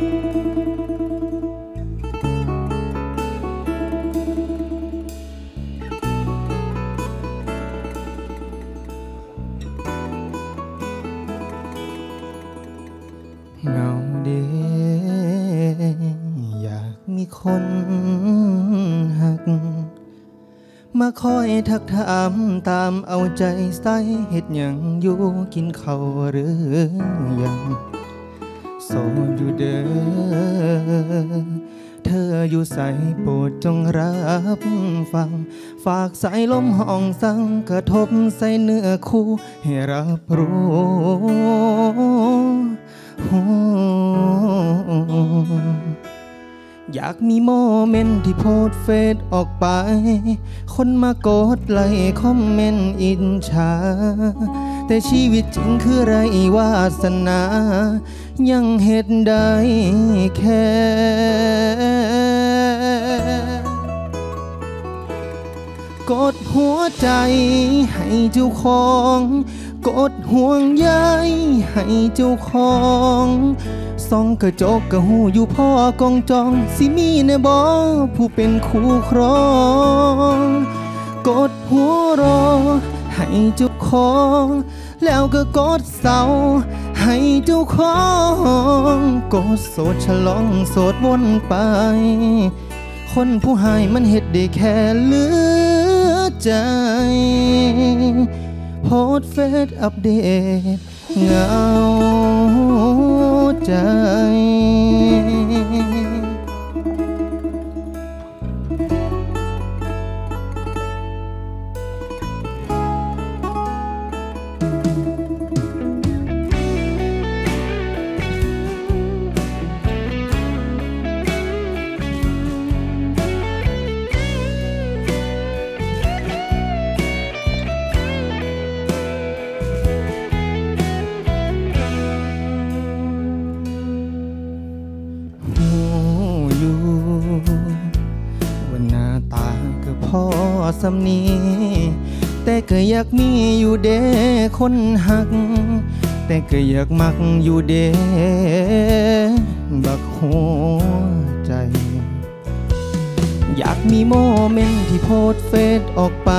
เงาเดอยากมีคนหัก มาคอยทักถามตามเอาใจใส่เห็ดยังอยู่กินเขาหรือยัง สดอยู่เด้อ เธออยู่ใส่โปรดจงรับฟัง ฝากสายลมห้องสั่งกระทบใส่เนื้อคู่ให้รับรู้อยากมีโมเมนต์ที่โพสเฟซออกไป คนมากดไลค์คอมเมนต์อินชา แต่ชีวิตจริงคือไรวาสนา ยังเหตุใดแค่กดหัวใจให้เจ้าของ กดห่วงใยให้เจ้าของส่องกระจกกระหูอยู่พ่อกองจอง สิมีแน่บอผู้เป็นคู่ครอง กดหัวรอ ให้เจ้าของ แล้วก็กดเศร้าให้เจ้าของกดโสดฉลองโสดวนไป คนผู้ให้มันเห็ดได้แค่เหลือใจโพสเฟซอัปเดตเหงาใจ พอสำนีแต่ก็อยากมีอยู่เด้คนหัก แต่ก็อยากมักอยู่เด้บักหัวใจ อยากมีโมเมนต์ที่โพสเฟซออกไป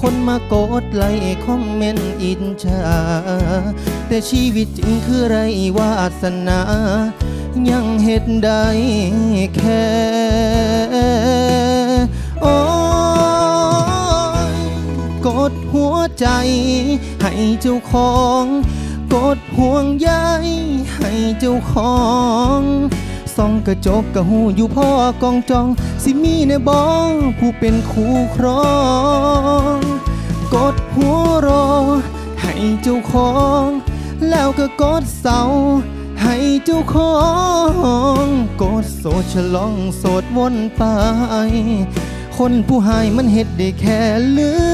คนมากดไลค์คอมเมนต์อินชา แต่ชีวิตจริงคือไรวาสนา ยังเหตุใดแค่ ใจ ให้เจ้าของ กดห่วงใยให้เจ้าของส่องกระจกกระหูอยู่พ่อกองจอง สิมีในบ้องผู้เป็นคู่ครอง กดหัวรอ ให้เจ้าของ แล้วก็กดเศร้าให้เจ้าของกดโสดฉลองโสดวนไป คนผู้ให้มันเห็ดได้แค่เลือ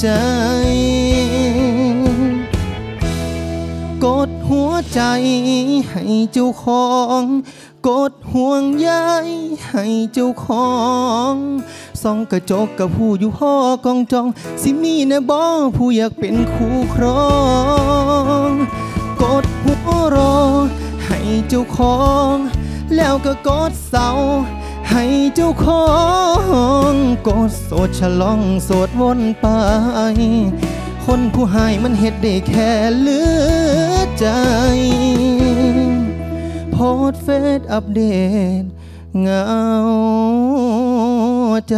ใจ กดหัวใจให้เจ้าของ กดห่วงใยให้เจ้าของส่องกระจกกับผู้อยู่พ่อกองจอง สิมีแน่บ่ผู้อยากเป็นคู่ครอง กดหัวรอให้เจ้าของ แล้วก็กดเศร้า ให้เจ้าของกดโสดฉลองโสดวนไป คนผู้ให้มันเห็ดได้แค่เลือใจ โพสเฟซอัปเดตเหงาใจ